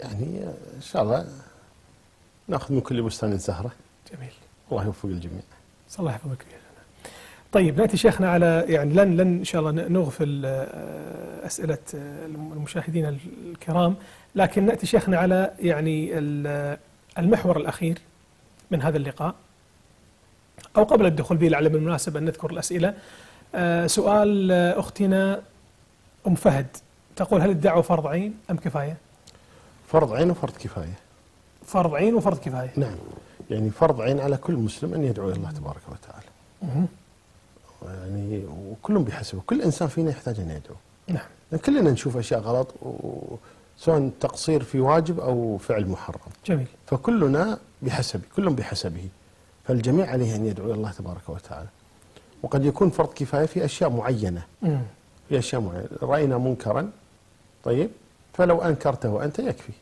يعني إن شاء الله نأخذ من كل بستان زهرة. جميل. الله يوفق الجميع. صلى الله يحفظك ويانا. طيب نأتي شيخنا على يعني لن لن إن شاء الله نغفل آه، أسئلة آه، المشاهدين الكرام لكن نأتي شيخنا على يعني ال- المحور الأخير من هذا اللقاء. أو قبل الدخول به لعل بالمناسبه أن نذكر الأسئلة. آه، سؤال أختنا أم فهد تقول هل الدعوة فرض عين أم كفاية؟ فرض عين وفرض كفاية. فرض عين وفرض كفاية. نعم. يعني فرض عين على كل مسلم أن يدعو إلى الله تبارك وتعالى. يعني وكلهم بحسبه كل إنسان فينا يحتاج أن يدعو. نعم. لأن كلنا نشوف أشياء غلط و- سواء تقصير في واجب أو فعل محرم. جميل. فكلنا بحسب كل بحسبه. فالجميع عليه أن يدعو إلى الله تبارك وتعالى. وقد يكون فرض كفاية في أشياء معينة. مم. في أشياء معينة. رأينا منكرا. طيب. فلو أنكرته أنت يكفي.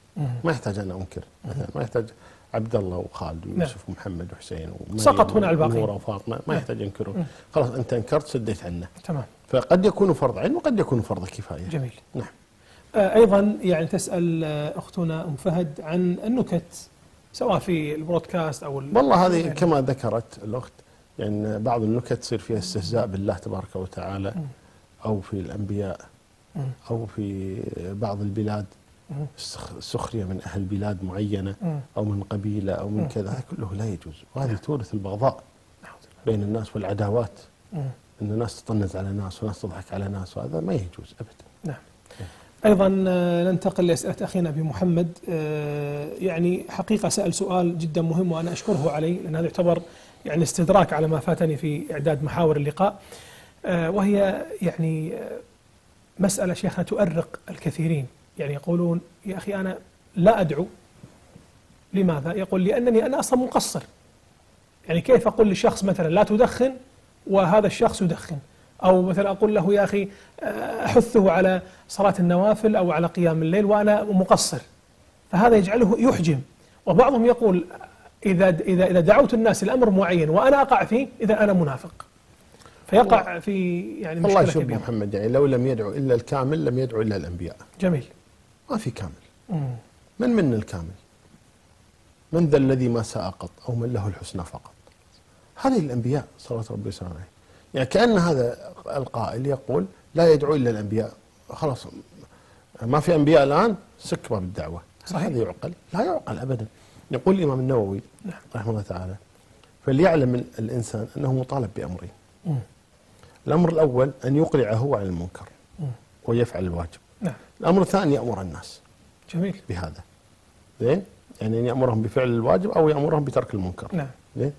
ما يحتاج أن أنكر. مثلا ما يحتاج عبد الله وخالد ويوسف ومحمد وحسين سقط هنا على الباقين. ونورة وفاطمه ما نعم. يحتاج ينكرون خلاص أنت أنكرت سديت عنه. تمام. فقد يكون فرض عين وقد يكون فرض كفاية. جميل. نعم. آه، أيضا يعني تسأل آه، أختنا أم فهد عن النكت سواء في البرودكاست أو ال- والله هذه يعني. كما ذكرت الأخت يعني بعض النكت تصير فيها استهزاء بالله تبارك وتعالى. أو في الأنبياء. أو في بعض البلاد السخريه من أهل بلاد معينة مم. أو من قبيلة أو من. كذا هذا كله لا يجوز وهذه تورث البغضاء بين الناس والعداوات بالله. مم. إن ناس تطنز على ناس وناس تضحك على ناس وهذا ما يجوز ابدا نعم أيضا آه، ننتقل لأسئلة اخينا أبي محمد آه، يعني حقيقة سأل سؤال جدا مهم وأنا أشكره عليه لأن هذا يعتبر يعني استدراك على ما فاتني في إعداد محاور اللقاء آه، وهي يعني مسألة شيخنا تؤرق الكثيرين. يعني يقولون يا أخي أنا لا أدعو. لماذا؟ يقول لأنني أنا أصلا مقصر يعني كيف أقول لشخص مثلا لا تدخن وهذا الشخص يدخن؟ أو مثلا أقول له يا أخي آه، أحثه على صلاة النوافل أو على قيام الليل وأنا مقصر. فهذا يجعله يحجم. وبعضهم يقول إذا إذا إذا دعوت الناس لأمر معين وأنا أقع فيه إذا أنا منافق. فيقع في يعني والله مشكلة شوف كبيرة. محمد يعني لو لم يدعو إلا الكامل لم يدعو إلا الأنبياء. جميل. ما في كامل. مم. من من الكامل؟ من ذا الذي ما ساء قط أو من له الحسنى فقط؟ هذه الأنبياء صلوات ربي وسلامه عليه. يعني كأن هذا القائل يقول لا يدعو إلا الأنبياء. خلاص ما في أنبياء الآن سك باب الدعوة. صحيح. هذا يعقل. لا يعقل ابدا. يقول الإمام النووي نعم. رحمه الله تعالى فليعلم ال- الإنسان أنه مطالب بأمرين. مم. الأمر الأول أن يقلعه عن المنكر. ويفعل الواجب. نعم. الأمر الثاني يأمر الناس جميل. بهذا. زين؟ يعني أن يأمرهم بفعل الواجب أو يأمرهم بترك المنكر. نعم. زين؟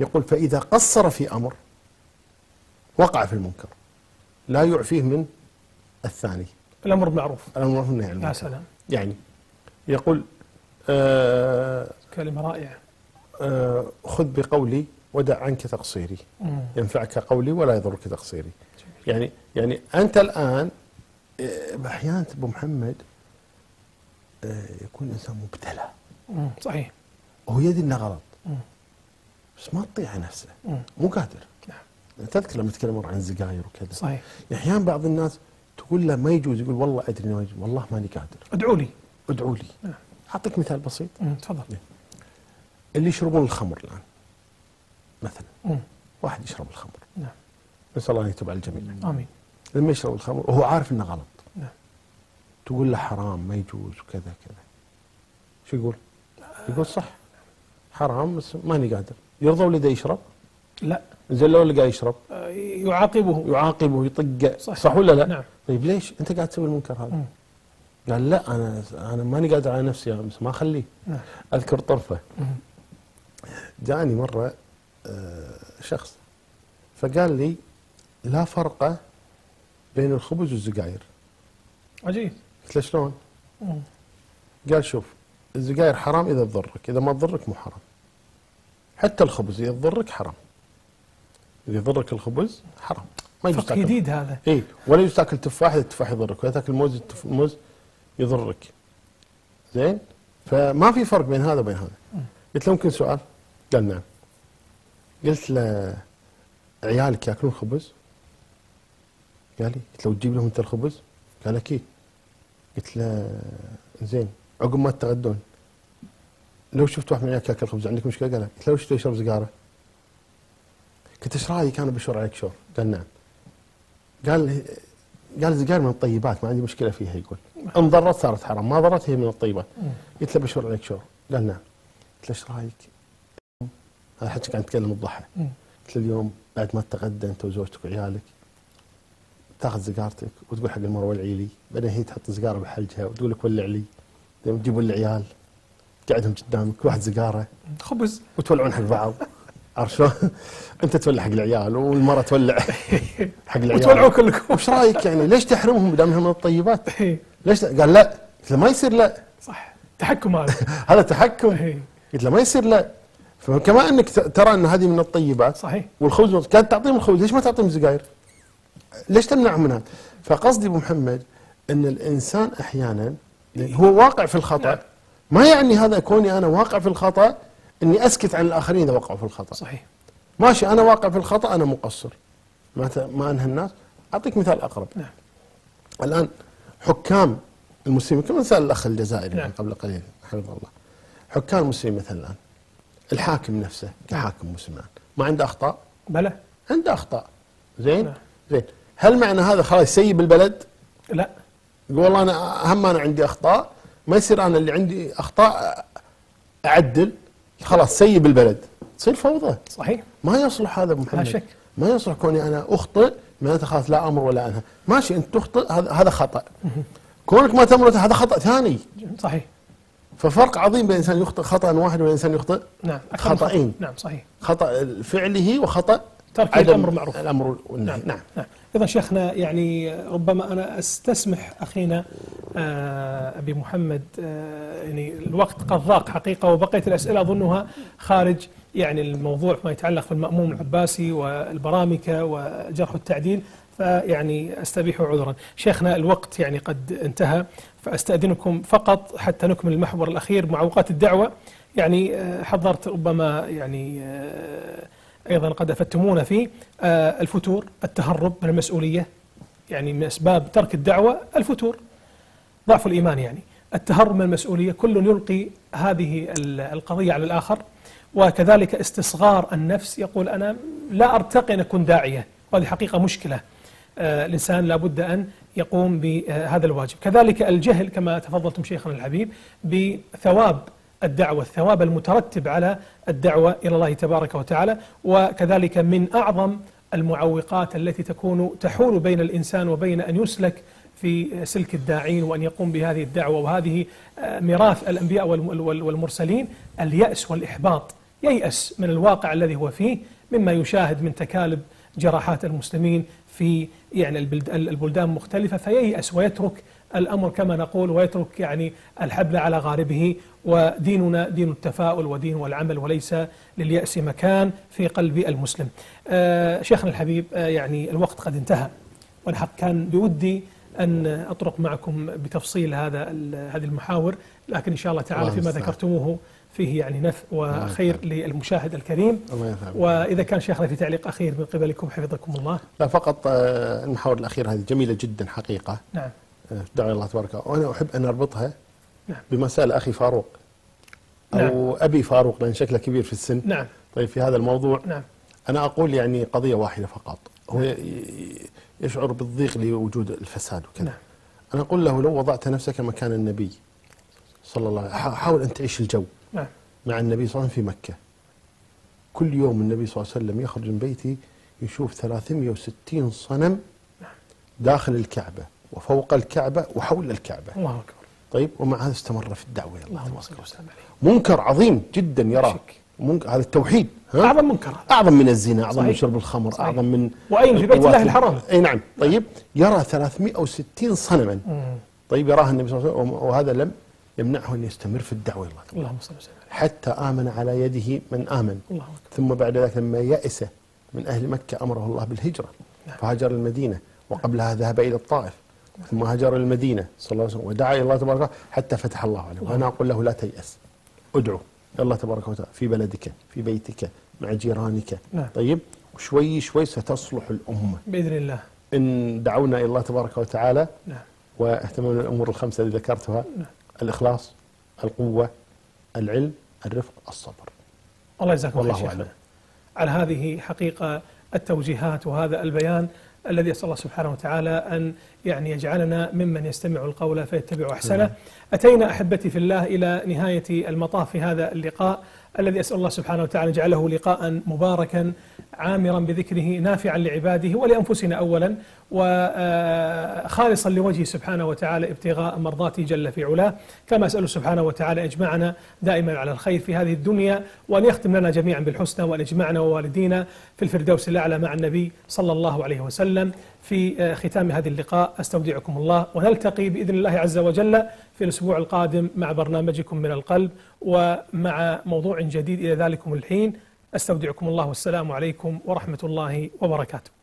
يقول فإذا قصر في أمر وقع في المنكر لا يعفيه من الثاني. الأمر بالمعروف. الأمر والنهي عن يا سلام. يعني يقول آه كلمة رائعة. آه خذ بقولي ودع عنك تقصيري. ينفعك قولي ولا يضرك تقصيري. يعني يعني أنت الآن آه، أحيانا أبو محمد آه، يكون إنسان مبتلى. صحيح. وهو يدري إنه غلط. بس ما تطيع نفسه. مو قادر. نعم. تذكر لما تكلم عن الزقاير وكذا. صحيح. أحيانا بعض الناس تقول له ما يجوز يقول والله أدري إنه ما يجوز. والله ماني قادر. ادعوا لي. ادعوا لي. نعم. أعطيك مثال بسيط. تفضل. اللي يشربون الخمر الآن. مثلا مم. واحد يشرب الخمر نعم نسأل الله أن يتوب على الجميع آمين لما يشرب الخمر وهو عارف إنه غلط نعم. تقول له حرام ما يجوز وكذا كذا شو يقول؟ يقول صح حرام بس ماني قادر يرضى ولده يشرب؟ لا زين لو لقى يشرب آه، يعاقبه يعاقبه ويطقه صح. صح, ولا لا؟ نعم. طيب ليش أنت قاعد تسوي المنكر هذا؟ مم. قال لا أنا أنا ماني قادر على نفسي يا بس ما أخليه نعم أذكر طرفه مم. جاني مرة شخص. فقال لي لا فرق بين الخبز والزقاير. عجيب. قلت له شلون؟ قال شوف الزقاير حرام إذا تضرك إذا ما تضرك مو حرام. حتى الخبز إذا تضرك حرام. إذا يضرك الخبز حرام. ما يجوز تاكل. جديد هذا. اي ولا يجوز تاكل تفاح إذا التفاح يضرك ولا تاكل موز الموز يضرك. زين؟ فما في فرق بين هذا وبين هذا. قلت له ممكن سؤال؟ قال نعم. قلت له عيالك ياكلون خبز قال لي قلت له تجيب لهم أنت الخبز قال أكيد قلت له زين عقب ما تتغدون لو شفت واحد من عيالك ياكل خبز عندك مشكلة؟ قال. قلت له لو شفته يشرب سيجارة؟ قلت إيش رأيك أنا بشور عليك شور؟ قال نعم. قال قال السجاير من الطيبات ما عندي مشكلة فيها يقول. إن ضرت صارت حرام ما ضرت هي من الطيبات. قلت له بشور عليك شور؟ قال نعم. قلت له إيش رأيك؟ حكي كان يتكلم الضحى. قلت له اليوم بعد ما تتغدى انت وزوجتك وعيالك تاخذ سيجارتك وتقول حق المرة ولعي لي بعدين هي تحط سيجارة بحلجها وتقول لك ولع لي. تجيبوا العيال قاعدهم قدامك واحد سيجارة. خبز. وتولعون حق بعض. عرفت شلون؟ انت تولع حق العيال والمرة تولع حق العيال. وتولعوا كلكم. وش رأيك يعني؟ ليش تحرمهم دامها من الطيبات؟ ليش ت- قال لا. قلت له ما يصير لا. صح. تحكم هذا. هذا تحكم. إيه. قلت له ما يصير لا. فكما أنك ترى أن هذه من الطيبات صحيح. والخبز كانت تعطيهم الخبز ليش ما تعطيهم سجاير؟ ليش تمنعهم من هذا؟ فقصدي أبو محمد أن الإنسان أحيانا هو واقع في الخطأ. نعم. ما يعني هذا كوني أنا واقع في الخطأ أني أسكت عن الآخرين إذا وقعوا في الخطأ. صحيح. ماشي أنا واقع في الخطأ أنا مقصر. ما ما أنهى الناس. أعطيك مثال أقرب. نعم. الآن حكام المسلمين كما سأل الأخ الجزائري نعم. قبل قليل حفظه الله. حكام المسلمين مثلا. الان الحاكم نفسه كحاكم مسلم الان ما عنده أخطاء؟ بلى. عنده أخطاء. زين؟ نعم. زين. هل معنى هذا خلاص يسيب البلد؟ لا. يقول والله أنا أهم أنا عندي أخطاء ما يصير أنا اللي عندي أخطاء أعدل؟ خلاص سيب البلد. تصير فوضى. صحيح. ما يصلح هذا محمد. لا شك. ما يصلح كوني أنا أخطئ معناته خلاص لا أمر ولا أنهى. ماشي أنت تخطئ هذا هذا خطأ. كونك ما تمر هذا خطأ ثاني. صحيح. ففرق عظيم بين إنسان يخطئ خطأ واحد وبين إنسان يخطئ نعم خطأين. خطأ. نعم صحيح خطأ فعله وخطأ ترك الأمر معروف. الأمر والنهي نعم, نعم. نعم اذا شيخنا يعني ربما أنا أستسمح أخينا آه، أبي محمد آه، يعني الوقت قد ضاق حقيقة وبقيه الأسئلة أظنها خارج يعني الموضوع ما يتعلق في الماموم العباسي والبرامكة وجرح التعديل فيعني أستبيح عذرا شيخنا الوقت يعني قد انتهى فأستأذنكم فقط حتى نكمل المحور الأخير معوقات الدعوة يعني آه، حضرت ربما يعني أيضا قد أفدتمونا فيه آه، الفتور التهرب من المسؤولية يعني من أسباب ترك الدعوة الفتور. ضعف الإيمان يعني. التهرب من المسؤولية كل يلقي هذه ال- القضية على الآخر. وكذلك استصغار النفس يقول أنا لا أرتقي أن أكون داعية. وهذه حقيقة مشكلة. آه، الإنسان لابد أن يقوم بهذا الواجب. كذلك الجهل كما تفضلتم شيخنا الحبيب بثواب الدعوة الثواب المترتب على الدعوة إلى الله تبارك وتعالى وكذلك من أعظم المعوقات التي تكون تحول بين الإنسان وبين أن يسلك في سلك الداعين وأن يقوم بهذه الدعوة. وهذه آه، ميراث الأنبياء والم- وال- والمرسلين اليأس والإحباط. ييأس من الواقع الذي هو فيه مما يشاهد من تكالب جراحات المسلمين في يعني البلد- البلدان المختلفة فييأس ويترك الأمر كما نقول ويترك يعني الحبل على غاربه وديننا دين التفاؤل ودين والعمل وليس لليأس مكان في قلب المسلم. آه شيخنا الحبيب آه يعني الوقت قد انتهى والحق كان بودي أن أطرق معكم بتفصيل هذا هذه المحاور لكن إن شاء الله تعالى فيما. ذكرتموه فيه يعني نفع وخير للمشاهد الكريم الله. وإذا كان شيخنا في تعليق أخير من قبلكم حفظكم الله لا فقط آه، المحاور الأخيرة هذه جميلة جدا حقيقة نعم دعوة الله تبارك وتعالى. وأنا أحب أن أربطها نعم. بمسألة أخي فاروق أو نعم. أبي فاروق لأن شكله كبير في السن نعم طيب في هذا الموضوع نعم أنا أقول يعني قضية واحدة فقط هو يشعر بالضيق لوجود الفساد وكذا. نعم. أنا أقول له لو وضعت نفسك مكان النبي صلى الله عليه وسلم حاول أن تعيش الجو نعم. مع النبي صلى الله عليه وسلم في مكة. كل يوم النبي صلى الله عليه وسلم يخرج من بيته يشوف 360 صنم داخل الكعبة وفوق الكعبة وحول الكعبة. الله أكبر. طيب ومع هذا استمر في الدعوة إلى الله تبارك وتعالى. منكر عظيم جدا يراه. شك. منكر هذا التوحيد ها؟ أعظم منكر. أعظم من الزنا أعظم من صحيح. شرب الخمر صحيح. أعظم من وأين في بيت الله الحرام. إي نعم طيب يرى 360 صنما مم. طيب يراها النبي صلى الله عليه وسلم وهذا لم يمنعه أن يستمر في الدعوة إلى الله. اللهم صل وسلم حتى آمن على يده من آمن الله أكبر ثم بعد ذلك لما يأس من أهل مكة أمره الله بالهجرة نعم. فهاجر المدينة وقبلها ذهب إلى الطائف ثم هاجر المدينة صلى الله عليه وسلم ودعا إلى الله تبارك وتعالى حتى فتح الله عليه وأنا أقول له لا تيأس ادعو الله تبارك وتعالى في بلدك في بيتك مع جيرانك. نعم. طيب وشوي شوي ستصلح الأمة. بإذن الله. إن دعونا إلى الله تبارك وتعالى نعم. وأهتممنا الأمور الخمسة اللي ذكرتها. نعم. الإخلاص القوة العلم الرفق الصبر. الله يجزاكم شيخنا. أعلم. على هذه حقيقة التوجيهات وهذا البيان الذي أسأل الله سبحانه وتعالى أن يعني يجعلنا ممن يستمع القول فيتبع أحسنه. أتينا أحبتي في الله إلى نهاية المطاف في هذا اللقاء الذي أسأل الله سبحانه وتعالى أن يجعله لقاء مباركا عامرا بذكره نافعا لعباده ولأنفسنا أولا وخالصا لوجهه سبحانه وتعالى ابتغاء مرضاته جل في علاه. كما أسأله سبحانه وتعالى أن يجمعنا دائما على الخير في هذه الدنيا وأن يختم لنا جميعا بالحسنى وأن يجمعنا ووالدينا في الفردوس الأعلى مع النبي صلى الله عليه وسلم. في ختام هذه اللقاء. أستودعكم الله ونلتقي بإذن الله عز وجل في الأسبوع القادم مع برنامجكم من القلب ومع موضوع جديد. إلى ذلكم الحين أستودعكم الله والسلام عليكم ورحمة الله وبركاته.